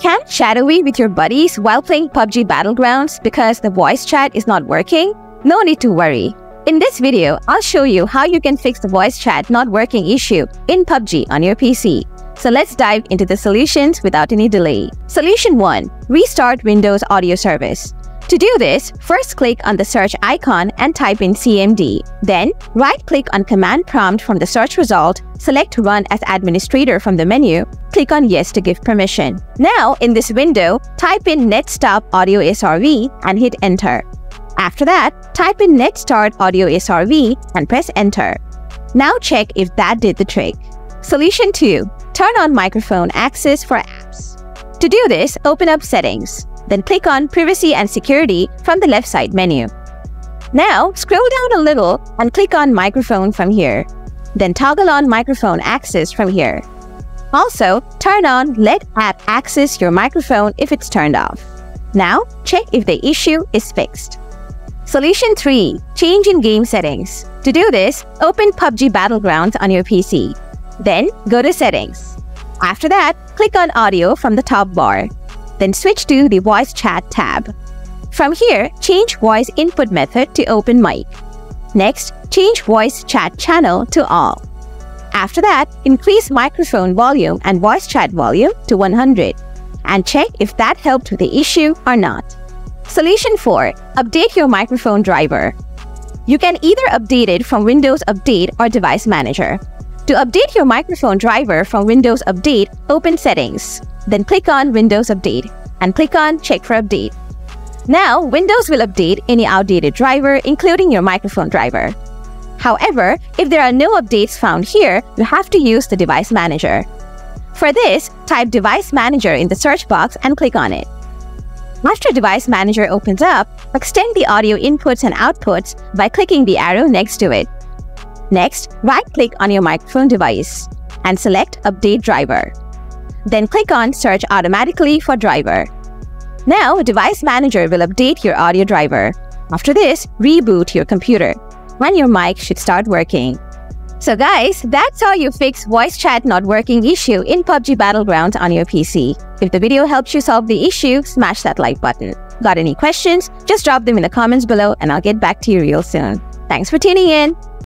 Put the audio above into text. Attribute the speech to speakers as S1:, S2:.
S1: Can't shadowy with your buddies while playing PUBG Battlegrounds because the voice chat is not working? No need to worry. In this video, I'll show you how you can fix the voice chat not working issue in PUBG on your PC. So let's dive into the solutions without any delay. Solution 1. Restart Windows Audio Service. To do this, first click on the search icon and type in CMD. Then, right-click on Command Prompt from the search result, select Run as Administrator from the menu, click on Yes to give permission. Now, in this window, type in NetStop Audio SRV and hit Enter. After that, type in NetStart Audio SRV and press Enter. Now check if that did the trick. Solution 2. Turn on microphone access for apps. To do this, open up Settings. Then click on Privacy and Security from the left side menu. Now, scroll down a little and click on Microphone from here. Then toggle on Microphone Access from here. Also, turn on Let App Access your microphone if it's turned off. Now, check if the issue is fixed. Solution 3. Change in game settings. To do this, open PUBG Battlegrounds on your PC. Then, go to Settings. After that, click on Audio from the top bar. Then switch to the Voice Chat tab. From here, change Voice Input Method to Open Mic. Next, change Voice Chat Channel to All. After that, increase microphone volume and voice chat volume to 100 and check if that helped with the issue or not. Solution 4. Update your microphone driver. You can either update it from Windows Update or Device Manager. To update your microphone driver from Windows Update, open Settings. Then click on Windows Update and click on Check for Update. Now, Windows will update any outdated driver, including your microphone driver. However, if there are no updates found here, you have to use the Device Manager. For this, type Device Manager in the search box and click on it. After Device Manager opens up, extend the audio inputs and outputs by clicking the arrow next to it. Next, right-click on your microphone device and select Update Driver. Then click on Search automatically for driver. Now, Device Manager will update your audio driver. After this, reboot your computer, and your mic should start working. So guys, that's how you fix voice chat not working issue in PUBG Battlegrounds on your PC. If the video helps you solve the issue, smash that like button. Got any questions? Just drop them in the comments below and I'll get back to you real soon. Thanks for tuning in.